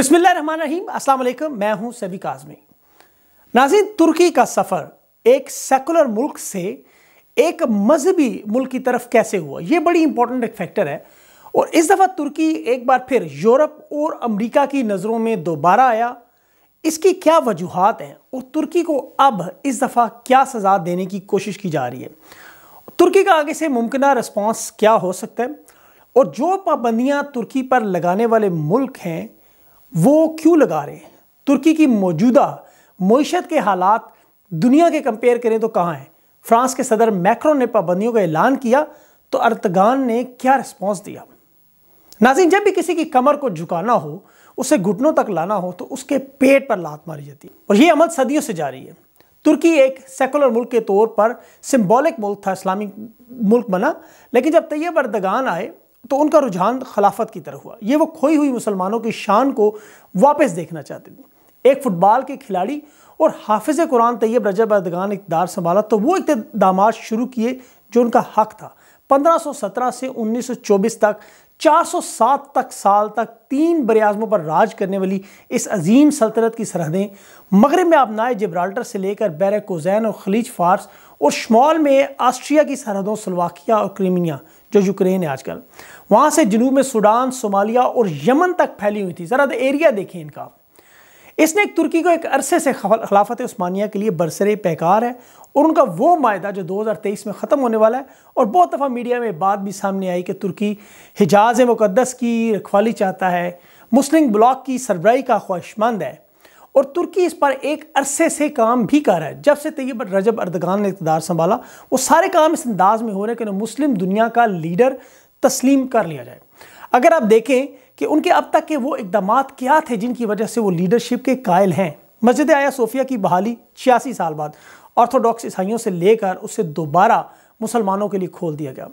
बिस्मिल्लाहिर्रहमानिर्रहीम अस्सलाम मैं हूँ सभी काजमी। नाजिन तुर्की का सफ़र एक सेकुलर मुल्क से एक मजहबी मुल्क की तरफ़ कैसे हुआ? ये बड़ी इंपॉर्टेंट एक फैक्टर है। और इस दफ़ा तुर्की एक बार फिर यूरोप और अमेरिका की नज़रों में दोबारा आया। इसकी क्या वजूहत हैं? और तुर्की को अब इस दफ़ा क्या सज़ा देने की कोशिश की जा रही है? तुर्की का आगे से मुमकिन रिस्पॉन्स क्या हो सकता है? और जो पाबंदियाँ तुर्की पर लगाने वाले मुल्क हैं वो क्यों लगा रहे हैं? तुर्की की मौजूदा मीशत के हालात दुनिया के कंपेयर करें तो कहाँ हैं? फ्रांस के सदर मैक्रो ने पाबंदियों का ऐलान किया तो अर्तगान ने क्या रिस्पॉन्स दिया? नाजिन, जब भी किसी की कमर को झुकाना हो, उसे घुटनों तक लाना हो तो उसके पेट पर लात मारी जाती है। और ये अमल सदियों से जारी है। तुर्की एक सेकुलर मुल्क के तौर पर सिंबॉलिक मुल्क था इस्लामिक मुल्क बना, लेकिन जब तैयब अर्दगान आए तो उनका रुझान खिलाफत की तरफ़ हुआ। ये वो खोई हुई मुसलमानों की शान को वापस देखना चाहते थे। एक फुटबॉल के खिलाड़ी और हाफिज कुरान तैयब रजब अदगान इकदार संभाला तो वो इकदाम शुरू किए जो उनका हक था। 1517 से 1924 तक 407 तक, साल तक तीन बरियाजमों पर राज करने वाली इस अजीम सल्तनत की सरहदें मगरब में अपनाए जब्राल्टर से लेकर बैर कोजैन और खलीज फारस और शमॉल में आस्ट्रिया की सरहदों, सलवाकिया और क्रीमिया, जो यूक्रेन है आजकल। वहाँ से जनूब में सूडान, सोमालिया और यमन तक फैली हुई थी। ज़रा एरिया देखें इनका। इसने एक तुर्की को एक अरसे से खिलाफत उस्मानिया के लिए बरसरे पैकार है और उनका वो माहा जो 2023 में ख़त्म होने वाला है और बहुत दफ़ा मीडिया में बात भी सामने आई कि तुर्की हिजाज मुक़दस की रखवाली चाहता है, मुस्लिम ब्लॉक की सरबराही का ख्वाहिशमंद है और तुर्की इस पर एक अरसे से काम भी कर रहा है। जब से तैयब रजब अर्दगान ने इकतदार संभाला, वो सारे काम इस अंदाज में हो रहे हैं कि मुस्लिम दुनिया का लीडर तस्लीम कर लिया जाए। अगर आप देखें कि उनके अब तक के वो इकदाम क्या थे जिनकी वजह से वो लीडरशिप के कायल हैं। मस्जिद आया सोफिया की बहाली छियासी साल बाद, ऑर्थोडॉक्स ईसाइयों से लेकर उसे दोबारा मुसलमानों के लिए खोल दिया गया।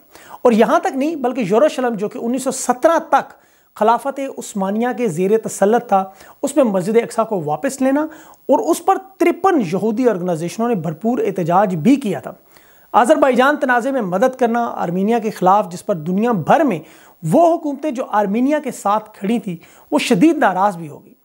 और यहाँ तक नहीं, बल्कि यरूशलेम, जो कि 1917 तक खिलाफत उस्मानिया के जेर तसलत था, उसमें मस्जिद अक्सा को वापस लेना और उस पर तिरपन यहूदी ऑर्गेनाइजेशनों ने भरपूर एहतजाज भी किया था। आज़रबाईजान तनाज़े में मदद करना आर्मीनिया के ख़िलाफ़, जिस पर दुनिया भर में वो हुकूमतें जो आर्मीनिया के साथ खड़ी थी, वो शदीद नाराज़ भी होगी।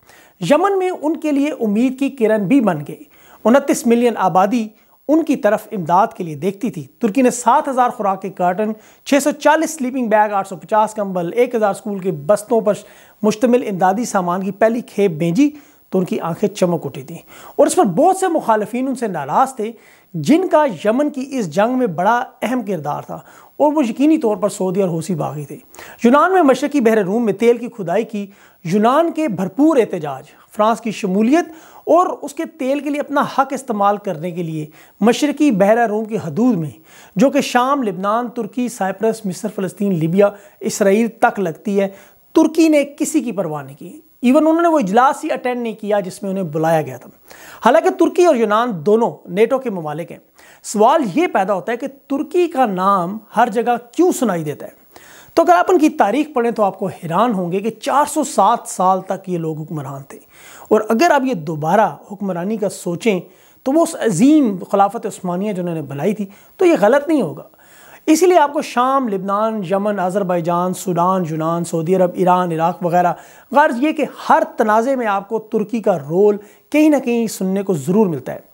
यमन में उनके लिए उम्मीद की किरण भी बन गई। उनतीस मिलियन आबादी उनकी तरफ़ इमदाद के लिए देखती थी। तुर्की ने सात हज़ार खुराक के कार्टन 640 स्लीपिंग बैग 850 कंबल 1000 स्कूल के बस्तों पर मुश्तमिल इमदादी सामान की पहली खेप भेजी तो उनकी आँखें चमक उठी थी और इस पर बहुत से मुखालफी उनसे नाराज़ थे, जिनका यमन की इस जंग में बड़ा अहम किरदार था और वो यकीनी तौर पर सऊदी और हौसी बागी थे। यूनान में मशरकी बहर रूम में तेल की खुदाई की, यूनान के भरपूर एहतजाज, फ्रांस की शमूलियत और उसके तेल के लिए अपना हक इस्तेमाल करने के लिए मशरकी बहरा रूम की हदूद में, जो कि शाम लिबनान, तुर्की, साइप्रस, मिस्र, फ़लस्तीन, लिबिया, इसराइल तक लगती है, तुर्की ने किसी की परवाह नहीं की। इवन उन्होंने वो इजलास ही अटेंड नहीं किया जिसमें उन्हें बुलाया गया था। हालाँकि तुर्की और यूनान दोनों नेटो के ममालिक हैं। सवाल ये पैदा होता है कि तुर्की का नाम हर जगह क्यों सुनाई देता है? तो अगर आप उनकी तारीख पढ़ें तो आपको हैरान होंगे कि 407 साल तक ये लोग हुक्मरान थे। और अगर आप ये दोबारा हुक्मरानी का सोचें तो वो उस अजीम खिलाफत उस्मानिया जो उन्होंने बनाई थी तो ये गलत नहीं होगा। इसीलिए आपको शाम लिबनान, यमन आज़रबाईजान सूडान, यूनान, सऊदी अरब ईरान इराक वगैरह, गर्ज ये कि हर तनाज़े में आपको तुर्की का रोल कहीं ना कहीं सुनने को ज़रूर मिलता है।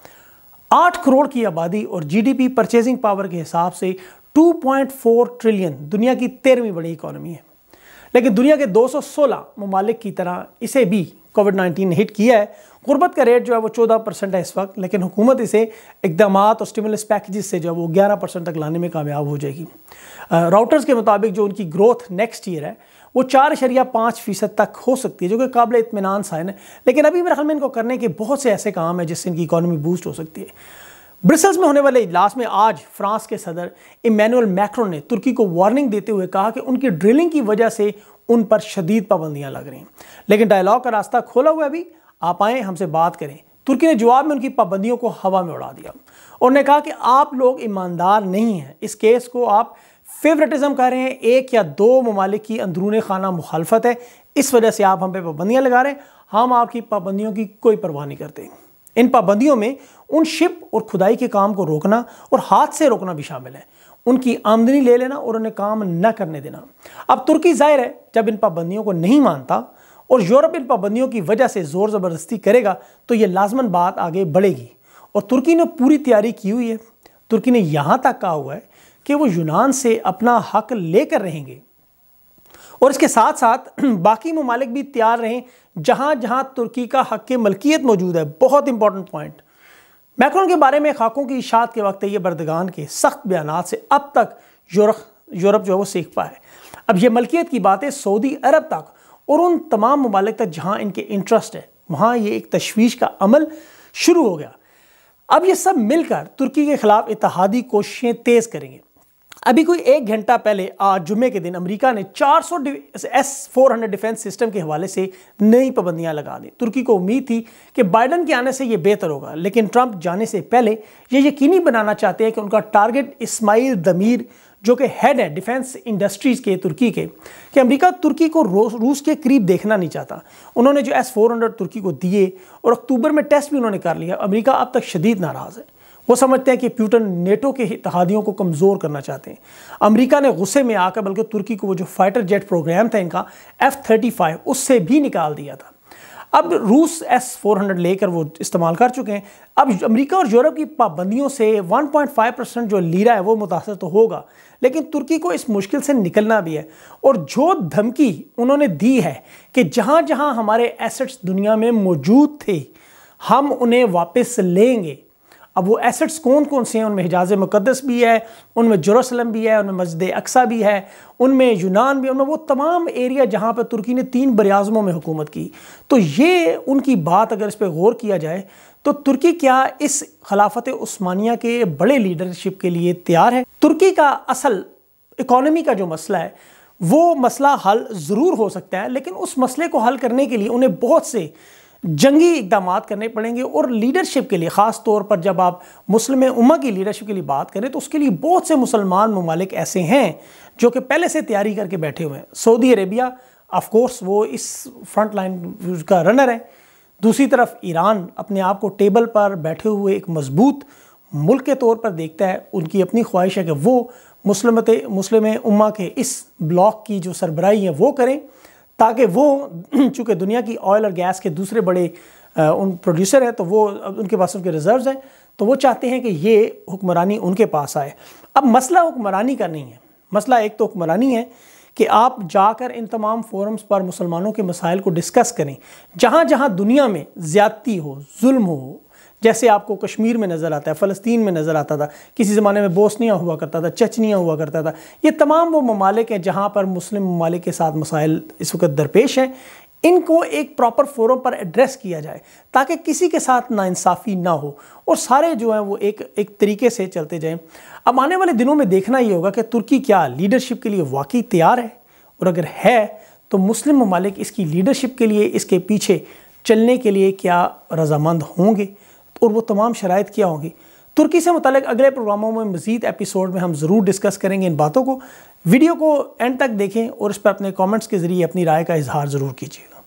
आठ करोड़ की आबादी और जीडीपी परचेजिंग पावर के हिसाब से 2.4 ट्रिलियन दुनिया की तेरहवीं बड़ी इकोनॉमी है। लेकिन दुनिया के 216 ममालिक की तरह इसे भी कोविड 19 ने हिट किया है गुर्बत का रेट जो है वो 14 परसेंट है इस वक्त, लेकिन हुकूमत इसे इकदाम और स्टिमुलस पैकेजेस से जो है वो 11 परसेंट तक लाने में कामयाब हो जाएगी। राउटर्स के मुताबिक जो उनकी ग्रोथ नेक्स्ट ईयर है, वो चार शरिया पाँच फ़ीसद तक हो सकती है, जो कि काबिल इतमान साइन है। लेकिन अभी मेरे ख्याल में इनको करने के बहुत से ऐसे काम हैं जिससे इनकी इकॉनमी बूस्ट हो सकती है। ब्रिसल्स में होने वाले इजलास में आज फ्रांस के सदर इमैनुअल मैक्रो ने तुर्की को वार्निंग देते हुए कहा कि उनकी ड्रिलिंग की वजह से उन पर शदीद पाबंदियाँ लग रही हैं। लेकिन डायलॉग का रास्ता खोला हुआ अभी आप आए, हमसे बात करें। तुर्की ने जवाब में उनकी पाबंदियों को हवा में उड़ा दिया। और ने कहा कि आप लोग ईमानदार नहीं हैं। इस केस को आप फेवरेटिज्म कह रहे हैं। एक या दो ममालिक की अंदरून खाना मुखालफत है। इस वजह से आप हम पे पाबंदियाँ लगा रहे हैं। हम आपकी पाबंदियों की कोई परवाह नहीं करते। इन पाबंदियों में उन शिप और खुदाई के काम को रोकना और हाथ से रोकना भी शामिल है। उनकी आमदनी ले लेना और उन्हें काम न करने देना। अब तुर्की ज़ाहिर है, जब इन पाबंदियों को नहीं मानता और यूरोप इन पाबंदियों की वजह से ज़ोर ज़बरदस्ती करेगा तो ये लाजमन बात आगे बढ़ेगी। और तुर्की ने पूरी तैयारी की हुई है। तुर्की ने यहाँ तक कहा हुआ है कि वो यूनान से अपना हक लेकर रहेंगे। और इसके साथ साथ बाकी ममालिक भी तैयार रहें जहाँ जहाँ तुर्की का हक मलकियत मौजूद है। बहुत इंपॉर्टेंट पॉइंट मैक्रोन के बारे में खाकों की इशात के वक्त ये बर्दगान के सख्त बयान से अब तक यूरोप यूरोप जो है वो सीख पाए। अब ये मलकियत की बातें सऊदी अरब तक। और उन तमाम ममालिक तक जहाँ इनके इंटरेस्ट है, वहाँ ये एक तशवीश का अमल शुरू हो गया। अब ये सब मिलकर तुर्की के खिलाफ इतिहादी कोशिशें तेज़ करेंगे। अभी कोई एक घंटा पहले आज जुमे के दिन अमेरिका ने 400 एस 400 डिफेंस सिस्टम के हवाले से नई पाबंदियाँ लगा दी। तुर्की को उम्मीद थी कि बाइडन के आने से ये बेहतर होगा, लेकिन ट्रंप जाने से पहले ये यकीनी बनाना चाहते हैं कि उनका टारगेट इस्माइल दमीर जो कि हेड है डिफेंस इंडस्ट्रीज़ के, तुर्की के, कि अमेरिका तुर्की को रूस के करीब देखना नहीं चाहता। उन्होंने जो एस फोर हंड्रेड तुर्की को दिए और अक्टूबर में टेस्ट भी उन्होंने कर लिया। अमेरिका अब तक शदीद नाराज़ है। वो समझते हैं कि प्यूटन नेटो के इतिहादियों को कमज़ोर करना चाहते हैं। अमेरिका ने गुस्से में आकर, बल्कि तुर्की को वो जो फाइटर जेट प्रोग्राम था इनका एफ़ थर्टी फाइव उससे भी निकाल दिया था। अब रूस एस फोर हंड्रेड लेकर वो इस्तेमाल कर चुके हैं। अब अमेरिका और यूरोप की पाबंदियों से 1.5 परसेंट जो लीरा है वो मुतासर तो होगा, लेकिन तुर्की को इस मुश्किल से निकलना भी है। और जो धमकी उन्होंने दी है कि जहाँ जहाँ हमारे एसेट्स दुनिया में मौजूद थे, हम उन्हें वापस लेंगे। अब वो एसेट्स कौन कौन से हैं? उनमें हिजाज मुक़दस भी है, उनमें जरूसलम भी है, उनमें मस्जिद अक्सा भी है, उनमें यूनान भी उनमें वो तमाम एरिया जहाँ पर तुर्की ने तीन बरियाज़मों में हुकूमत की। तो ये उनकी बात अगर इस पर गौर किया जाए तो तुर्की क्या इस खिलाफत उस्मानिया के बड़े लीडरशिप के लिए तैयार है? तुर्की का असल इकॉनमी का जो मसला है, वो मसला हल ज़रूर हो सकता है, लेकिन उस मसले को हल करने के लिए उन्हें बहुत से जंगी इकदाम करने पड़ेंगे और लीडरशिप के लिए ख़ास तौर पर जब आप मुस्लिम उमा की लीडरशिप के लिए बात करें तो उसके लिए बहुत से मुसलमान ममालिक ऐसे हैं जो कि पहले से तैयारी करके बैठे हुए हैं। सऊदी अरेबिया ऑफकोर्स वो इस फ्रंट लाइन का रनर है। दूसरी तरफ़ ईरान अपने आप को टेबल पर बैठे हुए एक मज़बूत मुल्क के तौर पर देखता है। उनकी अपनी ख्वाहिश है कि वो मुस्लिमत, मुस्लिम उम्मा के इस ब्लॉक की जो सरबराही है, वो करें। ताकि वो, चूँकि दुनिया की ऑयल और गैस के दूसरे बड़े उन प्रोड्यूसर हैं तो वो उनके पास उनके रिज़र्व हैं तो वो चाहते हैं कि ये हुक्मरानी उनके पास आए। अब मसला हुक्मरानी का नहीं है। मसला एक तो हुक्मरानी है कि आप जाकर इन तमाम फोरम्स पर मुसलमानों के मसाइल को डिस्कस करें। जहाँ जहाँ दुनिया में ज़्यादती हो, जुल्म हो जैसे आपको कश्मीर में नज़र आता है, फ़लस्तीन में नज़र आता था, किसी ज़माने में बोसनिया हुआ करता था, चचनिया हुआ करता था। ये तमाम वो ममालिक हैं जहाँ पर मुस्लिम ममालिक के साथ मसाइल इस वक्त दरपेश हैं। इनको एक प्रॉपर फोरम पर एड्रेस किया जाए, ताकि किसी के साथ नाइंसाफ़ी ना हो और सारे जो हैं वो एक एक तरीके से चलते जाएँ। अब आने वाले दिनों में देखना ये होगा कि तुर्की क्या लीडरशिप के लिए वाकई तैयार है? और अगर है तो मुस्लिम ममालिक इसकी लीडरशिप के लिए, इसके पीछे चलने के लिए क्या रजामंद होंगे? और वो तमाम शराइ क्या होंगी। तुर्की से मुतल अगले प्रोग्रामों में मज़ीद एपिसोड में हम ज़रूर डिस्कस करेंगे इन बातों को। वीडियो को एंड तक देखें और इस पर अपने कॉमेंट्स के ज़रिए अपनी राय का इजहार ज़रूर कीजिएगा।